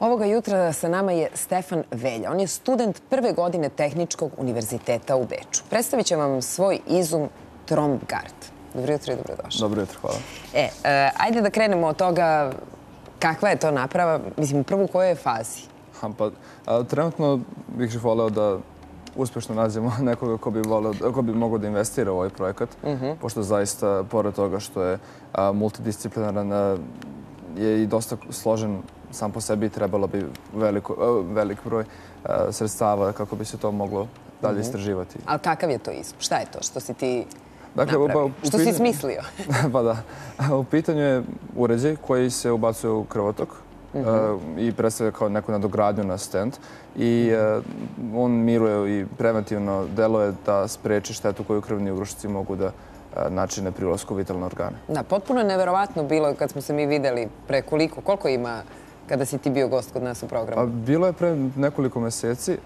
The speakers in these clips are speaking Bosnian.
Ovoga jutra sa nama je Stefan Velja. On je student prve godine Tehničkog univerziteta u Beču. Predstavit će vam svoj izum Trombgard. Dobro jutro i dobrodošli. Dobro jutro, hvala. E, e, ajde da krenemo od toga kakva je to naprava, mislim, prvo u kojoj je fazi? Ha, pa, a, trenutno bih voleo da uspešno nađemo nekoga ko bi, voleo, ko bi mogao da investira u ovaj projekat, uh pošto zaista, pored toga što je a, multidisciplinaran, a, je i dosta složen sam po sebi trebalo bi veliko, velik broj sredstava kako bi se to moglo dalje mhm. istraživati. Ali kakav je to izum? Šta je to što si ti dakle, napravio? Što si smislio? pa da. U pitanju je uređaj koji se ubacuje u krvotok mhm. i predstavlja kao neku nadogradnju na stent. I on miruje i preventivno deluje da spreči štetu koju krvni ugrušci mogu da načine pri ulazku vitalne organe. Da, potpuno je neverovatno bilo kad smo se mi videli pre koliko, koliko ima kada si ti bio gost kod nas u programu? Bilo je pre nekoliko meseci.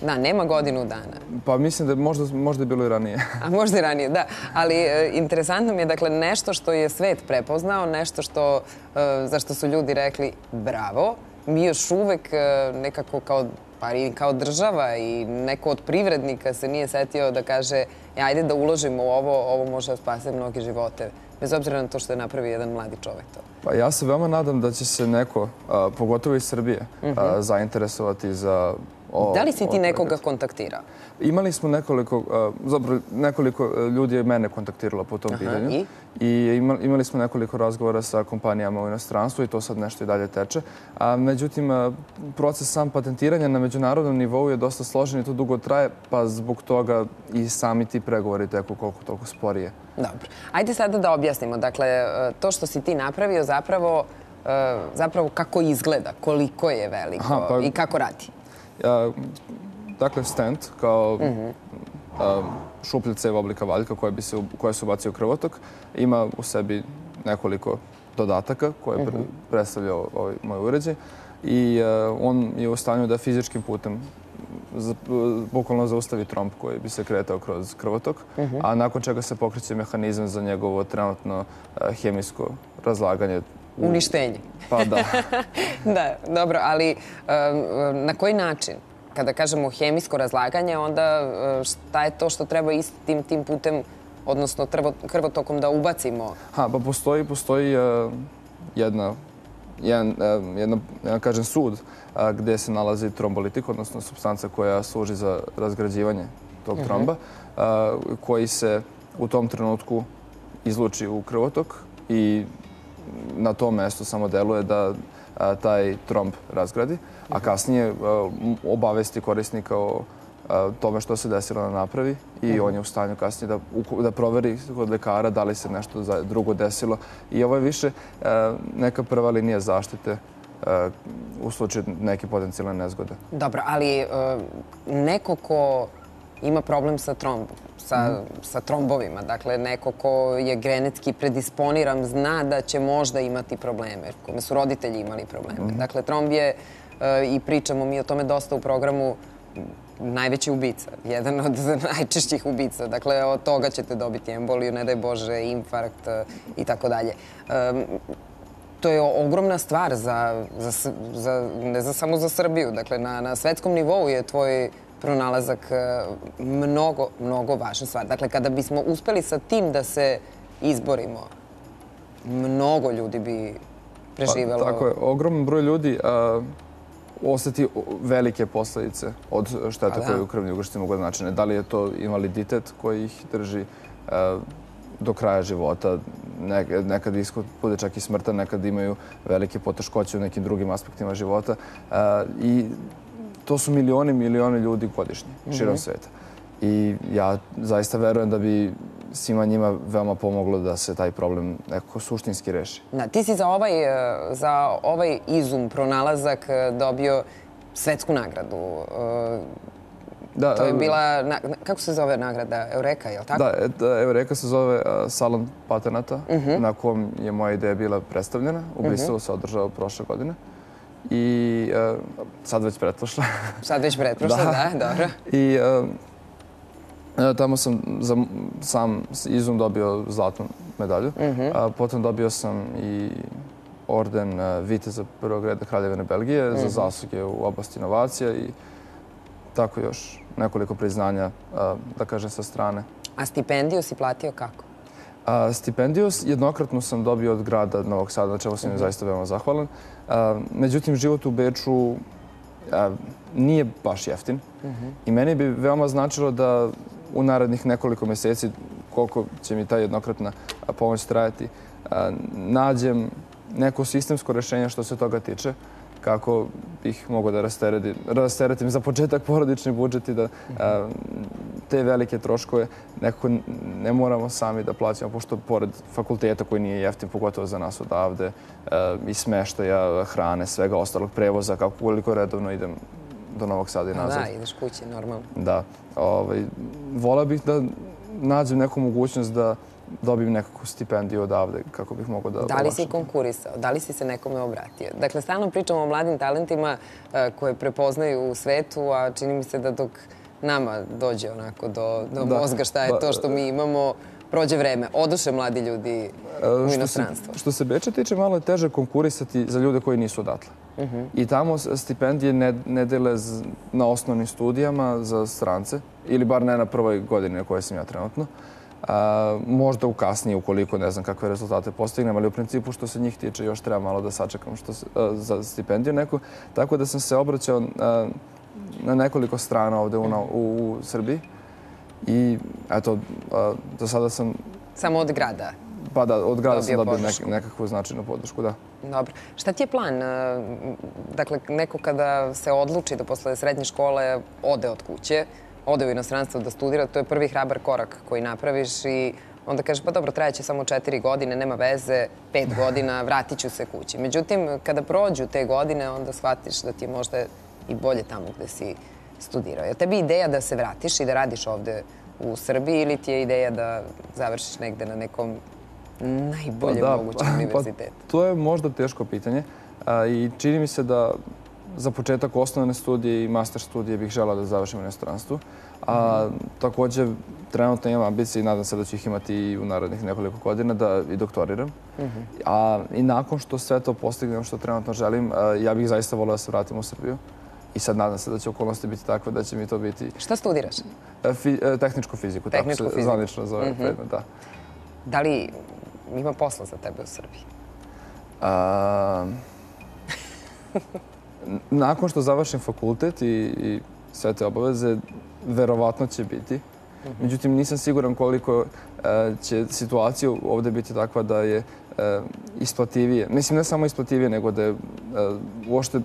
Da, nema godinu dana. Pa mislim da možda je bilo i ranije. A možda i ranije, da. Ali e, interesantno mi je dakle, nešto što je svet prepoznao, nešto što, e, za što su ljudi rekli bravo. Mi još uvek e, nekako kao pa i kao država i neko od privrednika se nije setio da kaže ajde da uložimo u ovo, ovo može da spase mnoge živote bez obzira na to što je napravi jedan mladi čovek to. Pa ja se veoma nadam da će se neko, pogotovo iz Srbije, mhm. zainteresovati za Da li si ti nekoga kontaktirao? Imali smo nekoliko, zapravo nekoliko ljudi je mene kontaktiralo po tom pitanju. I imali smo nekoliko razgovora sa kompanijama u inostranstvu i to sad nešto i dalje teče. Međutim, proces sam patentiranja na međunarodnom nivou je dosta složen i to dugo traje, pa zbog toga i sami ti pregovori teku koliko toliko sporije. Dobro. Ajde sada da objasnimo. Dakle, to što si ti napravio zapravo zapravo kako izgleda, koliko je veliko pa- i kako radi? Dakle, stent kao šupljice oblika valjka koja se ubacio u krvotok ima u sebi nekoliko dodataka koje mhm. predstavlja ovaj moj uređaj i on je u stanju da fizičkim putem bukvalno zaustavi tromb koji bi se kretao kroz krvotok, mhm. a nakon čega se pokreće mehanizam za njegovo trenutno hemijsko razlaganje Uništenje. Pa da. Da, dobro, ali na koji način? Kada kažemo hemijsko razlaganje, onda šta je to što treba istim tim putem, odnosno krvotokom da ubacimo? Ha, pa postoji, postoji jedna, jedan, jedna, jedan, kažem, sud gde se nalazi trombolitik, odnosno substanca koja služi za razgrađivanje tog mhm. tromba, koji se u tom trenutku izluči u krvotok i na tom mestu samo deluje da taj tromb razgradi, a kasnije obavesti korisnika o tome što se desilo na napravi i mhm. on je u stanju kasnije da proveri kod lekara da li se nešto drugo desilo. I ovo je više neka prva linija zaštite u slučaju neke potencijalne nezgode. Dobro, ali neko ko ima problem sa trombom, sa, mhm. sa trombovima. Dakle, neko ko je genetski predisponiran zna da će možda imati probleme, kome su roditelji imali probleme. Mhm. Dakle, tromb je, e, i pričamo mi o tome dosta u programu, najveći ubica, jedan od najčešćih ubica. Dakle, od toga ćete dobiti emboliju, ne daj Bože, infarkt e, i tako dalje. To je ogromna stvar za, za, za, ne za samo za Srbiju. Dakle, na, na svetskom nivou je tvoj pronalazak e, mnogo, mnogo važna stvar. Dakle, kada bismo uspeli sa tim da se izborimo, mnogo ljudi bi preživelo. Pa, tako je, ogroman broj ljudi osjeti velike posljedice od šteta koje u krvni ugršti mogu da načine. Da li je to invaliditet koji ih drži do kraja života, nekad bude čak i smrta, nekad imaju velike poteškoće u nekim drugim aspektima života. I to su milioni, milioni ljudi godišnje, širom mhm. sveta. I ja zaista verujem da bi svima njima veoma pomoglo da se taj problem nekako suštinski reši. Ti si za ovaj, e, za ovaj izum, pronalazak, e, dobio svetsku nagradu. E, da, to je bila, kako se zove nagrada? Eureka, je li tako? Da, Eureka se zove Salon patenata, mhm. na kom je moja ideja bila predstavljena. U mhm. Bristolu se održao prošle godine i uh, sad već pretprošla. Sad već pretprošla, da, da dobro. I uh, tamo sam za sam izum dobio zlatnu medalju. Uh -huh. uh, potom dobio sam i orden e, Viteza prvog reda Kraljevine Belgije za mhm. zasluge u oblasti inovacija i tako još nekoliko priznanja, da kažem, sa strane. A stipendiju si platio kako? Stipendiju jednokratno sam dobio od grada Novog Sada, na čemu sam im mhm. zaista veoma zahvalan. Međutim, život u Beču nije baš jeftin. Mhm. I meni bi veoma značilo da u narednih nekoliko mjeseci, koliko će mi ta jednokratna pomoć trajati, nađem neko sistemsko rešenje što se toga tiče kako bih mogo da rasteretim za početak porodični budžet i da te velike troškove nekako ne moramo sami da plaćamo, pošto pored fakulteta koji nije jeftin, pogotovo za nas odavde, i smeštaja, hrane, svega ostalog prevoza, kako koliko redovno idem do Novog Sada i nazad. Da, ideš kući, normalno. Da. Ovaj, Vola bih da nađem neku mogućnost da dobijem nekakvu stipendiju odavde kako bih mogao da... Da li si konkurisao? Da li si se nekome obratio? Dakle, stalno pričamo o mladim talentima e, koje prepoznaju u svetu, a čini mi se da dok nama dođe onako do mozga šta je to što mi imamo, prođe vreme. Oduše mladi ljudi e, u inostranstvo. Što se Beča tiče, malo je teže konkurisati za ljude koji nisu odatle. Mhm. I tamo stipendije ne dele na osnovnim studijama za strance, ili bar ne na prvoj godini na kojoj sam ja trenutno možda u kasnije, ukoliko ne znam kakve rezultate postignem, ali u principu što se njih tiče još treba malo da sačekam za stipendiju neku. Tako da sam se obraćao na nekoliko strana ovde u Srbiji i eto, do sada sam... Samo od grada? Pa da, od grada sam dobio nekakvu značajnu podršku, da. Dobro. Šta ti je plan? Dakle, neko kada se odluči da posle srednje škole ode od kuće, ode u inostranstvo da studira, to je prvi hrabar korak koji napraviš i onda kažeš pa dobro, trajeće samo četiri godine, nema veze, pet godina, vratit ću se kući. Međutim, kada prođu te godine, onda shvatiš da ti je možda i bolje tamo gde si studirao. Je tebi ideja da se vratiš i da radiš ovde u Srbiji ili ti je ideja da završiš negde na nekom najbolje pa mogućem pa univerzitetu? To je možda teško pitanje i čini mi se da za početak osnovne studije i master studije bih želao da završim u inostranstvu. A također, trenutno imam ambicije i nadam se da ću ih imati i u narodnih nekoliko godina da i doktoriram. A i nakon što sve to postignem što trenutno želim, ja bih zaista volio da se vratim u Srbiju. I sad nadam se da će okolnosti biti takve da će mi to biti... Šta studiraš? E, e, tehničku fiziku. Tehničku fiziku. Zvanično zove mhm. predmet, da. Da li ima posla za tebe u Srbiji? nakon što završim fakultet i sve te obaveze, verovatno će biti. Međutim, nisam siguran koliko e, će situacija ovdje biti takva da je isplativije. Mislim, ne samo isplativije, nego da je uošte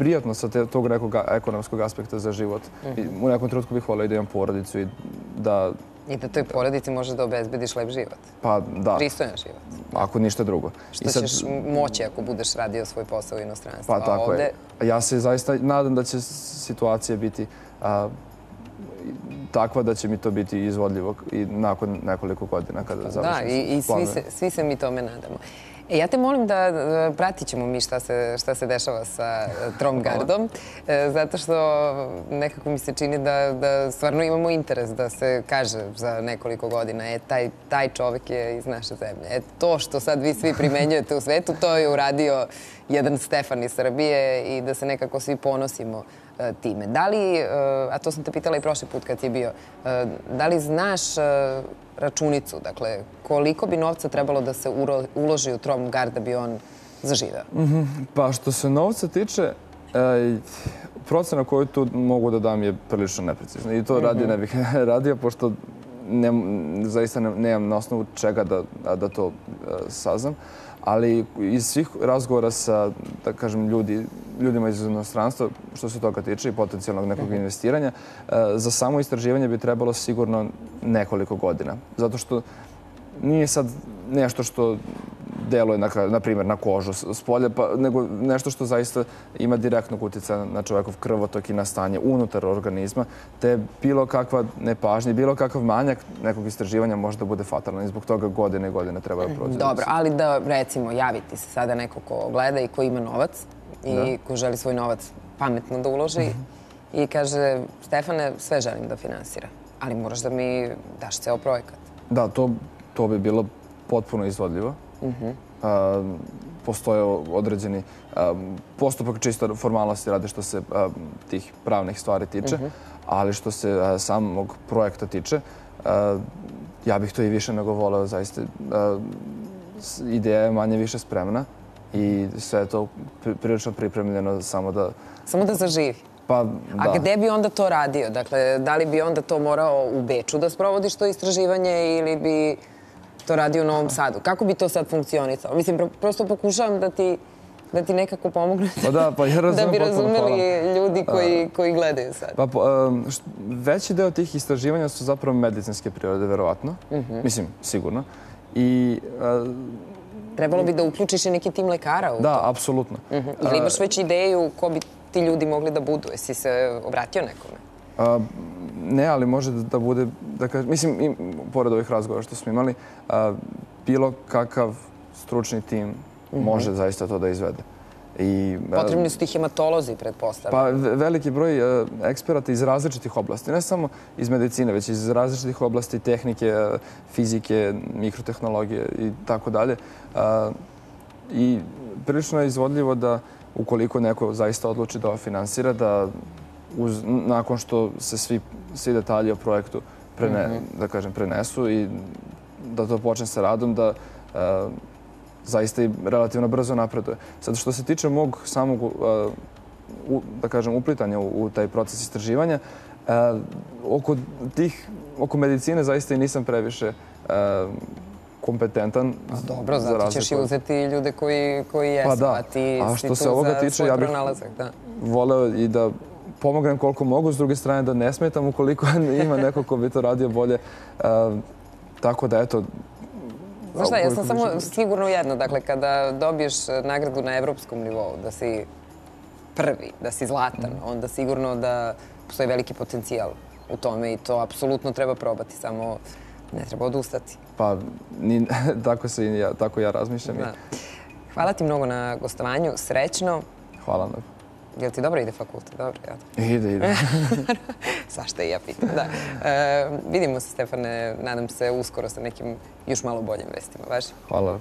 prijatno sa tog nekog ekonomskog aspekta za život. U nekom trenutku bih volio da imam porodicu i da I da toj porodici možeš da obezbediš lep život. Pa da. Pristojan život. Ako ništa drugo. Što ćeš moći ako budeš radio svoj posao u inostranstvu. Pa tako je. Ja se zaista nadam da će situacija biti takva da će mi to biti izvodljivo i nakon nekoliko godina kada završim. Da, i svi se mi tome nadamo. E, ja te molim da pratit ćemo mi šta se, šta se dešava sa e, Tromgardom, e, zato što nekako mi se čini da, da stvarno imamo interes da se kaže za nekoliko godina e, taj, taj čovek je iz naše zemlje. E, to što sad vi svi primenjujete u svetu, to je uradio jedan Stefan iz Srbije i da se nekako svi ponosimo e, time. Da li, a to sam te pitala i prošli put kad je bio, da li znaš računicu. Dakle, koliko bi novca trebalo da se uloži u Tromgard da bi on zaživeo? Mhm. Pa što se novca tiče, e, procena koju tu mogu da dam je prilično neprecizna. I to mhm. radi ne bih radio, pošto zaista nemam na osnovu čega da to e, saznam ali iz svih razgovora sa, da kažem, ljudi, ljudima iz inostranstva, što se toga tiče i potencijalnog nekog mhm. investiranja, e, za samo istraživanje bi trebalo sigurno nekoliko godina. Zato što nije sad nešto što deluje, na primjer, na kožu s polja, pa, nego nešto što zaista ima direktnog utjecaja na čovjekov krvotok i na stanje unutar organizma, te bilo kakva nepažnja, bilo kakav manjak nekog istraživanja može da bude fatalno i zbog toga godine i godine treba da prođe. Dobro, ali da recimo javiti se sada neko ko gleda i ko ima novac i ko želi svoj novac pametno da uloži mhm. i kaže Stefane, sve želim da finansira, ali moraš da mi daš ceo projekat. Da, to bi bilo potpuno izvodljivo. Postoje određeni postupak čisto formalnosti radi što se tih pravnih stvari tiče, mhm. ali što se samog projekta tiče, ja bih to i više nego voleo, zaista. Ideja je manje više spremna i sve je to prilično pripremljeno samo da... Samo da zaživi. Pa, da. A gde bi onda to radio? Dakle, da li bi onda to morao u Beču da sprovodiš to istraživanje ili bi to radio u Novom Sadu? Kako bi to sad funkcionicalo? Mislim, prosto pokušavam da ti da ti nekako pomogne pa da, pa ja da bi razumeli ljudi koji, koji gledaju sad. Pa, um, veći deo tih istraživanja su zapravo medicinske prirode, verovatno. Mhm. Mislim, sigurno. I, Trebalo bi da uključiš i neki tim lekara u to. Da, apsolutno. Uh Ili imaš već ideju ko bi ti ljudi mogli da budu? Jesi se obratio nekome? A, ne, ali može da, da bude, da kažem, mislim, pored ovih razgovora što smo imali, a, bilo kakav stručni tim mhm. može zaista to da izvede. I, Potrebni su ti hematolozi, pretpostavljam. Pa veliki broj eksperata iz različitih oblasti, ne samo iz medicine, već iz različitih oblasti tehnike, fizike, mikrotehnologije i tako dalje. I prilično je izvodljivo da ukoliko neko zaista odluči da finansira, da uz, nakon što se svi, svi detalji o projektu prene, mm -hmm. da kažem, prenesu i da to počne sa radom, da uh, zaista i relativno brzo napreduje. Sad, što se tiče mog samog, uh, u, da kažem, uplitanja u, u taj proces istraživanja, uh, oko tih, oko medicine zaista i nisam previše uh, kompetentan. A dobro, zato ćeš i uzeti ljude koji, koji jesu, pa da. a ti a što si se ovoga tiče, ja bih da. voleo i da pomognem koliko mogu, s druge strane da ne smetam ukoliko ima neko ko bi to radio bolje. Tako da, eto... Znaš šta, ja sam samo sigurno jedno, dakle, kada dobiješ nagradu na evropskom nivou, da si prvi, da si zlatan, mm. onda sigurno da postoji veliki potencijal u tome i to apsolutno treba probati, samo ne treba odustati. Pa, ni, tako, se, ja, tako ja razmišljam. Da. Hvala ti mnogo na gostovanju, srećno. Hvala na Jel ti dobro ide fakultet? Dobro, ja. Ide, ide. Svašta i ja pitam, da. E, vidimo se, Stefane, nadam se, uskoro sa nekim još malo boljim vestima. Važi? Hvala.